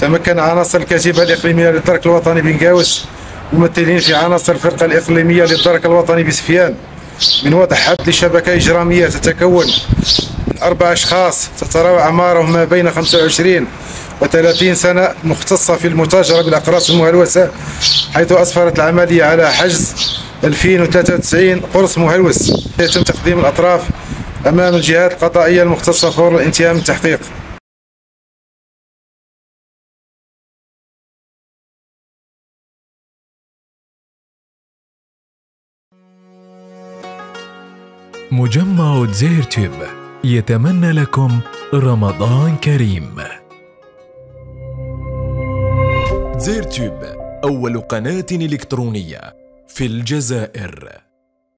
تمكن عناصر الكتيبة الإقليمية للدرك الوطني بنقاوس ممثلين في عناصر الفرقة الإقليمية للدرك الوطني بسفيان. من وضع حد لشبكة إجرامية تتكون من أربع أشخاص تتراوح أعمارهم ما بين 25 و 30 سنة مختصة في المتاجرة بالأقراص المهلوسة حيث أسفرت العملية على حجز 2093 قرص مهلوس. يتم تقديم الأطراف أمام الجهات القضائية المختصة فور الانتهاء من التحقيق. مجمع زيرتيب يتمنى لكم رمضان كريم. زيرتيوب أول قناة إلكترونية في الجزائر.